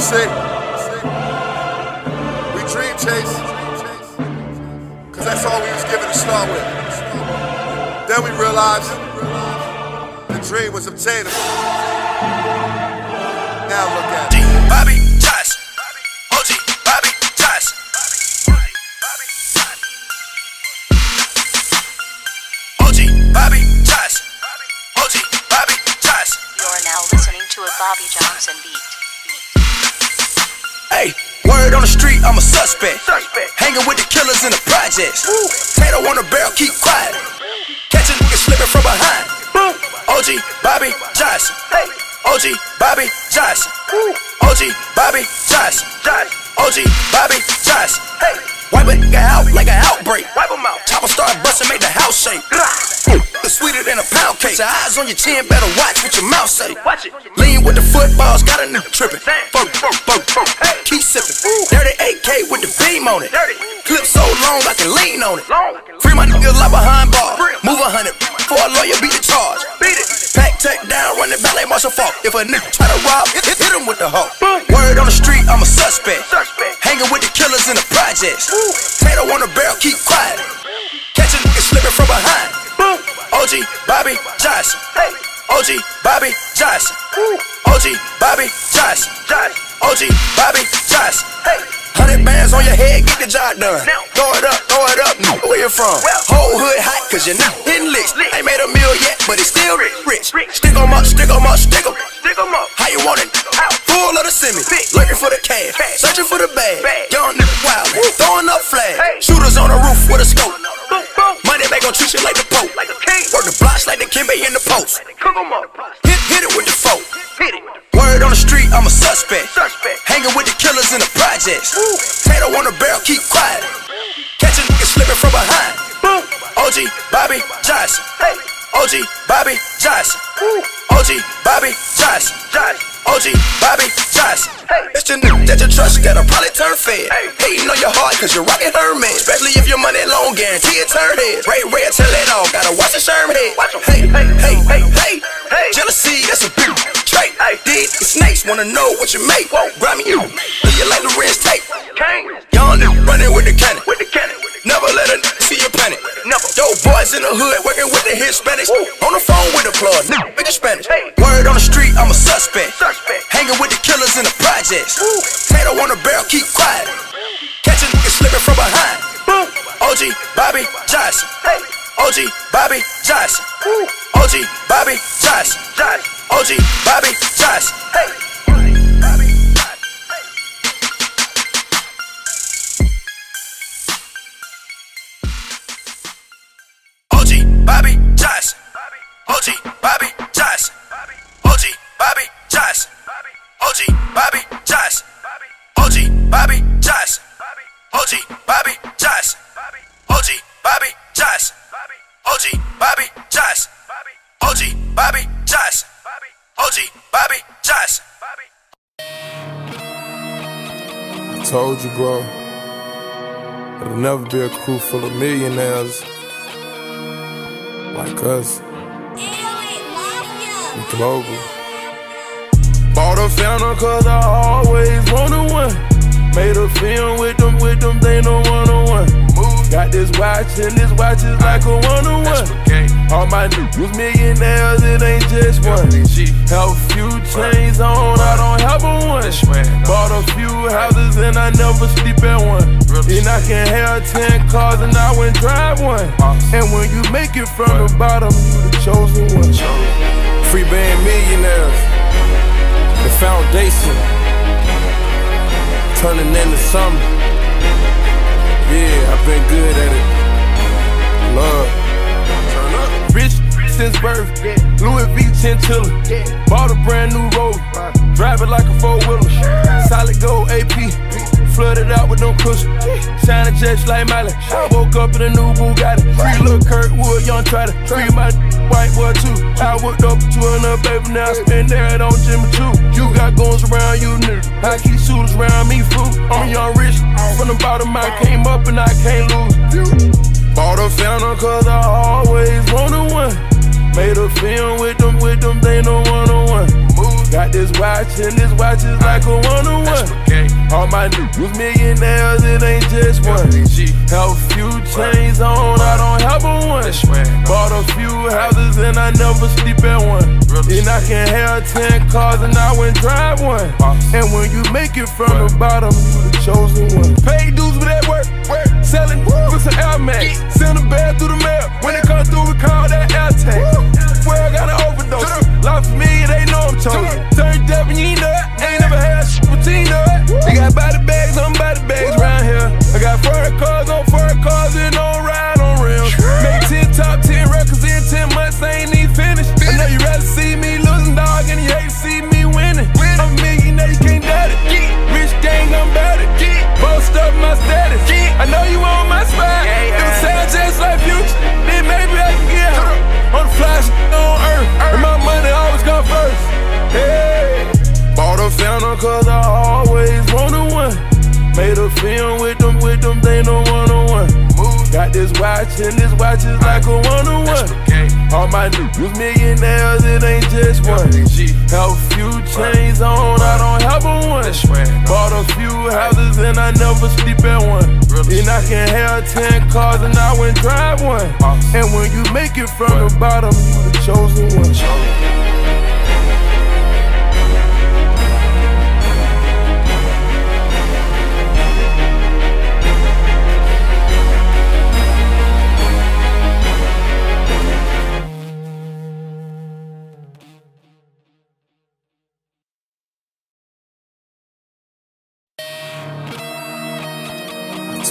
See, we dream chase, cause that's all we was given to start with. Then we realized the dream was obtainable. Now look at it. Bobby Josh. OG Bobby Josh. OG Bobby Josh. OG Bobby Josh. You are now listening to a Bobby Johnson beat. Hey, word on the street, I'm a suspect. suspect. Hanging with the killers in the projects. Tato on the barrel, keep quiet. Catch a nigga slipping from behind. OG Bobby Johnson. OG Bobby Johnson. OG Bobby Johnson. OG Bobby Johnson. Wipe a nigga out like an outbreak. Wipe him out. Chopper start busting, make the house shake. It's sweeter than a pound cake. Your eyes on your chin, better watch what your mouth say. Watch it. Lean with the footballs, got a nigga tripping. Fuck, fuck, fuck, fuck. Keep sipping. Dirty AK with the beam on it. Dirty. Clip so long I can lean on it. Free my nigga lie behind bar. Move a hundred for a lawyer, beat the charge. Beat it. Pack tech down, run the ballet marshal fault. If a nigga try to rob, hit, hit, him with the hoe. Word on the street, I'm a suspect. Hanging with the killers in the projects. Tato on the barrel, keep quiet. Catch a nigga slipping from behind. Boom. OG Bobby Johnson. Hey. OG Bobby Johnson. OG Bobby Johnson. OG Bobby Johnson. Hundred bands on your head, get the job done. Throw it up, throw it up. Where you from? Well. Whole hood hot, cause you're not hitting licks. Ain't made a meal yet, but it's still rich. Rich. Stick 'em up, stick 'em up, stick 'em. How you want it? Of the semi. Looking for the cash, searching for the bag. Young nigga wild, throwing up flags. Shooters on the roof with a scope. Money back gon' treat you like the Pope. Work the blocks like the Kimbe in the post. Hit, hit it with the folk. Word on the street, I'm a suspect. Hanging with the killers in the projects. Tato on the barrel, keep quiet. Catch a nigga slipping from behind. OG Bobby Johnson. OG Bobby Johnson. OG Bobby Johnson. OG Bobby Johnson. It's the nigga that you trust, that'll probably turn fed. Hating on your heart, cause you're rocking Hermes. Especially if your money long, guarantee it turn heads. Ray red, tell it all, gotta watch the Sherm head. Hey, hey, hey, hey, hey. Jealousy, that's a big trait. Deed and snakes wanna know what you make. Grab me you, do you like Lorenz tape? Young nigga running with the cannon. Never Dope boys in the hood working with the Hispanics. On the phone with the plug, the Spanish. Word on the street, I'm a suspect. suspect. Hanging with the killers in the projects. Tato on the barrel, keep quiet. Catch a nigga slipping from behind. Boom. OG Bobby Johnson. OG Bobby Johnson. OG Bobby Johnson. OG Bobby Johnson. OG OG Bobby Johnson. OG Bobby Johnson. OG Bobby Johnson. OG Bobby Johnson. OG Bobby Johnson. OG Bobby Johnson. OG Bobby Johnson. OG Bobby Johnson. OG Bobby Johnson. I told you, bro. It'll never be a crew full of millionaires like us. Global. Bought a fountain cause I always wanted one. Made a film with them, with them, they no one on one. Got this watch and this watch is like a one on one. All my niggas millionaires, it ain't just one. Have a few chains on, I don't have a one. Bought a few houses and I never sleep at one. And I can have ten cars and I wouldn't drive one. And when you make it from the bottom, you the chosen one. Free band millionaires, the foundation, turning into something. Yeah, I've been good at it. Love. Turn up. Rich since birth, Louis V chinchilla. Bought a brand new road, drive it like a four wheeler. Solid gold AP, flooded out with no cushion. Shining just like Miley. I woke up in a new Bugatti. Free little Kirkwood, young Trotter. Free my white boy too. I whipped up to another baby, now I spend that on Jimmy Choo. You got guns around you, nigga. I keep shooters around me, fool. I'm young rich. From the bottom, I came up and I can't lose. Bought a fountain cause I always wanted one. Made a film with them, with them, they no one on one. Got this watch and this watch is like a one on one. All my niggas millionaires, it ain't just one. Have a few chains on, I don't have a one. Bought a few houses and I never sleep at one. And I can have ten cars and I wouldn't drive one. And when you make it from the bottom, you the chosen one. Pay dues with that work, selling with some Air Max. Always wanted one. Made a film with them, with them, they no one on one. Got this watch and this watch is like a one on one. All my niggas millionaires, it ain't just one. Have a few chains on, I don't have a one. Bought a few houses and I never sleep at one. And I can have ten cars and I wouldn't drive one. And when you make it from the bottom, you the chosen one.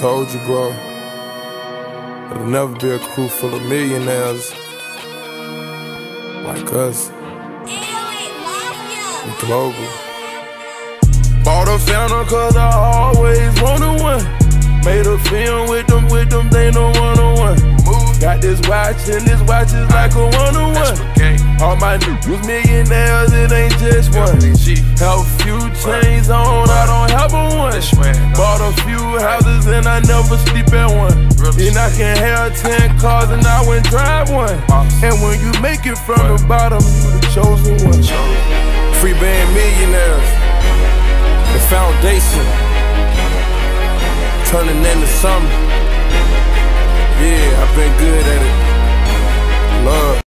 Told you, bro. There'll never be a crew full of millionaires like us. We global. Bought a fountain cause I always wanted one. Made a film with them, with them, they no one on one. Got this watch and this watch is like a one on one. All my niggas millionaires, it ain't just one. Have a few chains on, I don't have a one. Bought a few houses I never sleep at one. And I can have ten cars and I wouldn't drive one. And when you make it from the bottom, you the chosen one. Free band millionaires, the foundation, turning into something. Yeah, I've been good at it. Love.